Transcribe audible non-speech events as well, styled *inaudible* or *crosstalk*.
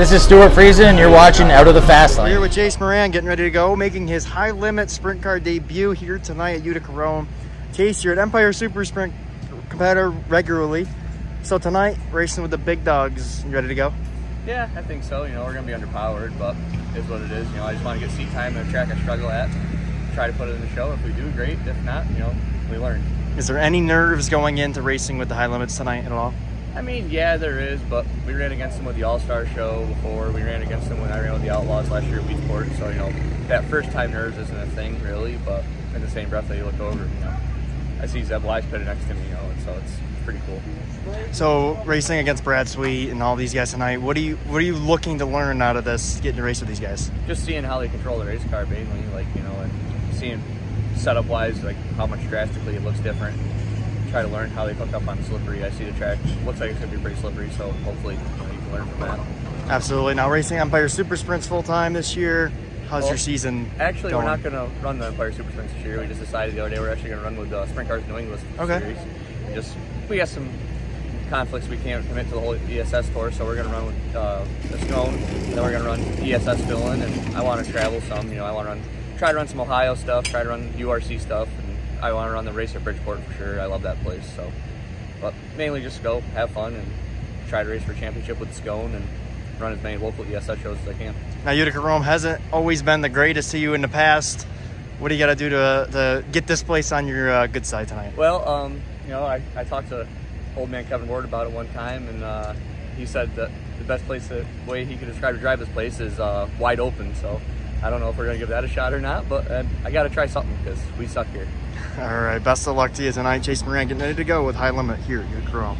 This is Stuart Friesen, and you're watching Out of the Fast We're Lane. here with Chase Moran getting ready to go, making his high limit sprint car debut here tonight at Utica Rome. Chase, you're at Empire Super Sprint competitor regularly. So tonight, racing with the big dogs. You ready to go? Yeah, I think so. You know, we're gonna be underpowered, but it's what it is. You know, I just want to get seat time in a track I struggle at. Try to put it in the show. If we do, great. If not, you know, we learn. Is there any nerves going into racing with the high limits tonight at all? I mean, yeah, there is, but we ran against them with the All Star Show before. We ran against them when I ran with the Outlaws last year at Weedsport. So you know, that first time nerves isn't a thing really, but in the same breath that you look over, you know, I see Zeb pitted next to me, you know, and so it's pretty cool. So racing against Brad Sweet and all these guys tonight, what are you what are you looking to learn out of this getting to race with these guys? just seeing how they control the race car mainly, like you know, and seeing setup wise, like how much drastically it looks different. Try to learn how they hook up on slippery. I see the track looks like it's gonna be pretty slippery, so hopefully you, know, you can learn from that. Absolutely. Now racing Empire Super Sprints full time this year. How's Well, your season? Actually, going? we're not gonna run the Empire Super Sprints this year. We just decided the other day we're actually gonna run with the Sprint Cars New England Okay. series. Just we got some conflicts we can't commit to the whole ESS tour, so we're gonna run with uh, the Scone, and then we're gonna run ESS fill-in, and I want to travel some. You know, I want to run, try to run some Ohio stuff, try to run URC stuff, and I want to run the race at Bridgeport for sure. I love that place. So, but mainly just go have fun and try to race for championship with Scone and run as many local ESS shows as I can. Now Utica Rome hasn't always been the greatest to you in the past. What do you got to do to to get this place on your uh, good side tonight? Well, um, you know, I, I talked to old man Kevin Ward about it one time, and uh, he said that the best place, the way he could describe to drive this place is uh, wide open. So I don't know if we're gonna give that a shot or not, but uh, I got to try something because we suck here. *laughs* All right, best of luck to you tonight. Chase Moran getting ready to go with high limit here at Rome.